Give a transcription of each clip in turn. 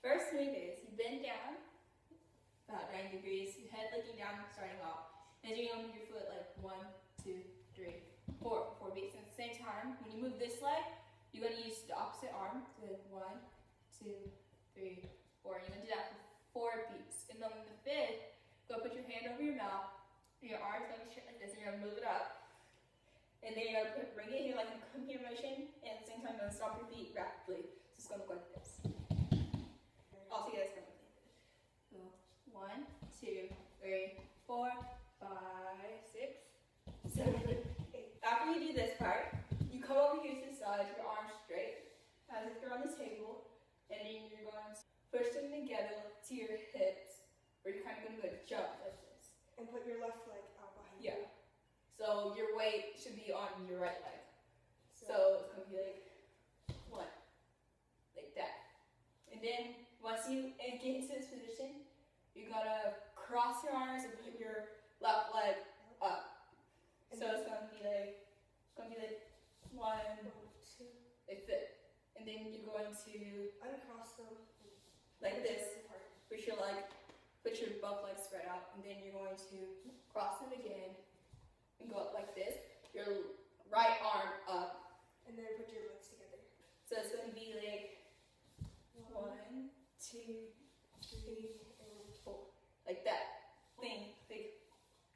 First move is you bend down about 90 degrees, your head looking down, starting off. And you're gonna move your foot like one, two, three, four, four beats. At the same time, when you move this leg, you're gonna use the opposite arm. So one, two, three, four. You're gonna do that for four beats. And then the fifth, go put your hand over your mouth, and your arm's gonna be straight like this, and you're gonna move it up. And then you're gonna bring it here like a come motion, and at the same time, you're gonna stop your feet rapidly. So it's gonna look like this. All together, it's gonna look like this. So one, two, three, four, five, six, seven, eight. After you do this part, you come over here to the side, your arms straight, as if you're on the table, and then you're going to push them together to your hips, where you're kind of going to go jump like this. And put your left leg out behind Yeah. you. So your weight should be on your right leg. So it's gonna be like one, like that. And then once you get into this position, you gotta cross your arms and put your left leg up. So it's gonna be like, it's gonna be like one, two. like this. And then you're going to, Uncross them. like this, Put your leg, put your both legs spread out, and then you're going to cross them again and go up like this. Your right arm up. And then put your legs together. So it's gonna be like one, two, three, and four, like that. Thing, like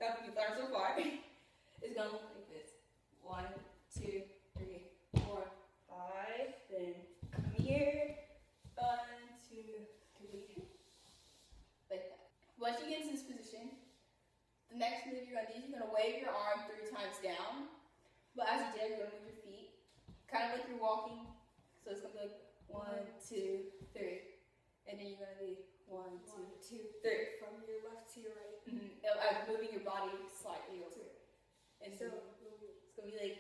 that you've learned so far is gonna look like this. One, two, three, four, five. Then come here. One, two, three, like that. Once you get into this position, the next move you're gonna do is you're gonna wave your arm three times down. But as you do, you're gonna move your feet, kind of like you're walking. So it's gonna be like one, two, three, and then you're gonna be one, two, one, two, three. From your left to your right. Mm-hmm. I'm moving your body slightly over. And So, it's gonna be like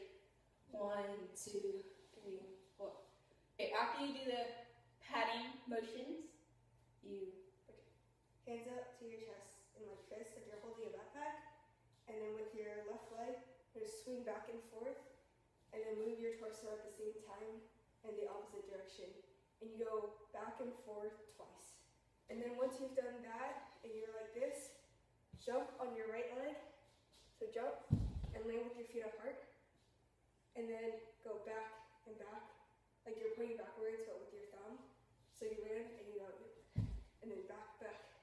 one, two, three, four. Okay, after you do the patting motions, you hands up to your chest and like fists if you're holding a backpack. And then with your left leg, just swing back and forth. And then move your torso at the same time in the opposite direction. And you go back and forth twice. And then once you've done that and you're like this, jump on your right leg. So jump and land with your feet apart. And then go back and back, like you're pointing backwards but with your thumb. So you land and you go, and then back, back.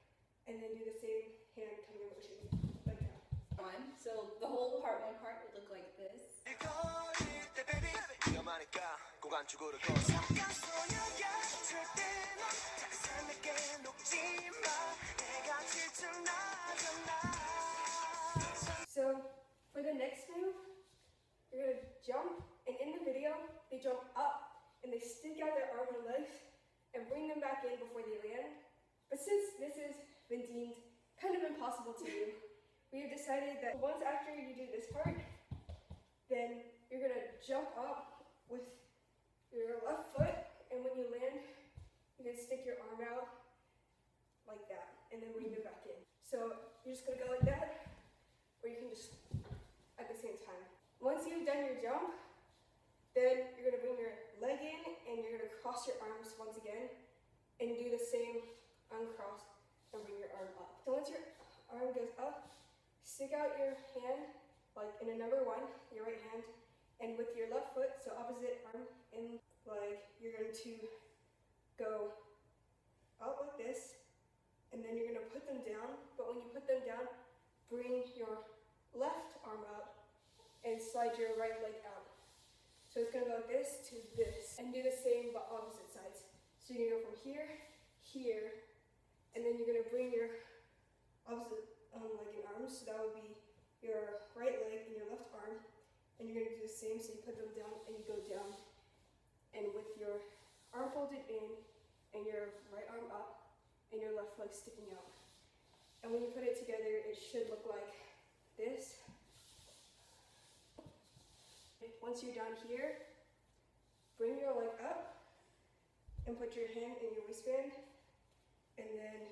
And then do the same hand coming motion, like that. on. So the whole part one 위험하니까 고관축으로 걸어 잠깐 소요야 절대 넌 작은 내게 녹지 마 내가 질투나잖아 So for the next move, you're gonna jump, and in the video, they jump up and they stick out their arm and legs and bring them back in before they land. But since this has been deemed kind of impossible to do, we have decided that once after you do this part, then you're gonna jump up with your left foot, and when you land, you can stick your arm out like that, and then bring it back in. So you're just gonna go like that, or you can just at the same time. Once you've done your jump, then you're gonna bring your leg in and you're gonna cross your arms once again and do the same uncross and bring your arm up. So once your arm goes up, stick out your hand like in a number one, your right hand, and with your left foot, so opposite arm, and leg, you're going to go out like this, and then you're gonna put them down. But when you put them down, bring your left arm up and slide your right leg out. So it's gonna go like this to this, and do the same but opposite sides. So you're gonna go from here, here, and then you're gonna bring your opposite um, leg and arms. So that would be your right leg and your left arm, and you're gonna do the same. So you put them down and you go down, and with your arm folded in and your right arm up and your left leg sticking out. And when you put it together, it should look like this. Once you're down here, bring your leg up and put your hand in your waistband. And then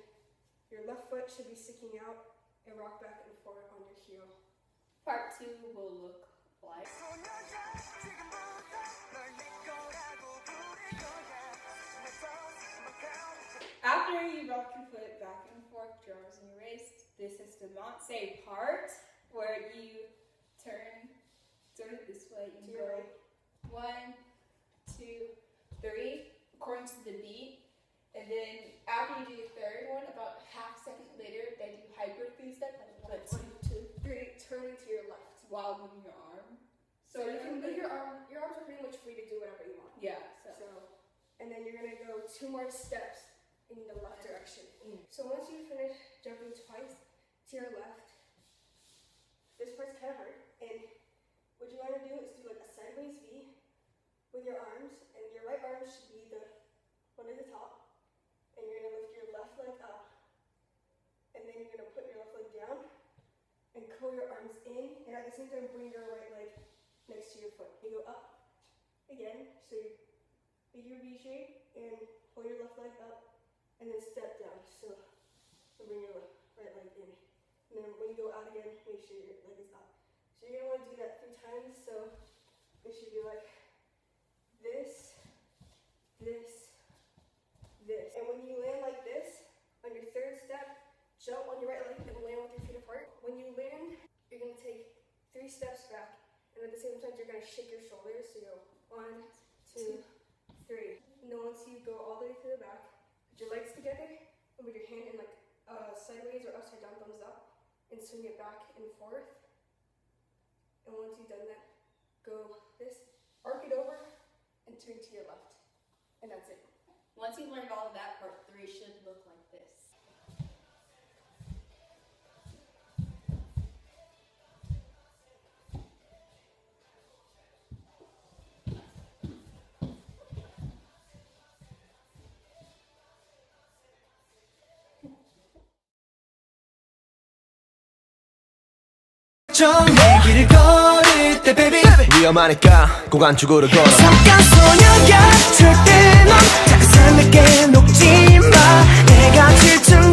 your left foot should be sticking out and rock back and forth on your heel. Part two will look after you rock your foot back and forth, your arms and your waist, this is the Montse part where you turn sort of this way and go one, two, three, according to the beat. And then after you do the third one, about half second later, then you hyper three step. So you can move your arm. Your arms are pretty much free to do whatever you want. Yeah, so. So, and then you're gonna go two more steps in the left direction. Mm. So once you finish jumping twice to your left, this part's kind of hard. And what you want to do is do like a sideways V with your arms, and your right arm should be the one at the top, and you're gonna lift your left leg up, and then you're gonna put your left leg down and curl your arms in, and at the same time bring your right leg next to your foot. You go up again, so you make your V shape and pull your left leg up, and then step down. So bring your right leg in, and then when you go out again, make sure your leg is up. So you're gonna want to do that three times. So it should be like this, this, this, and when you land like this on your third step, jump on your right leg and land with your feet apart. When you land, you're gonna take three steps back, and at the same time, you're gonna shake your shoulders. So you go one, two, three. And then once you go all the way to the back, put your legs together and put your hand in like uh, sideways or upside down, thumbs up, and swing it back and forth. And once you've done that, go this, arc it over, and turn to your left. And that's it. Once you've learned all of that, part three should look like this. 좀 얘기를 걸을 때 baby 위험하니까 고관축으로 걸어 잠깐 소녀야 절대 넌 작은 내게 녹지 마 내가 질투 나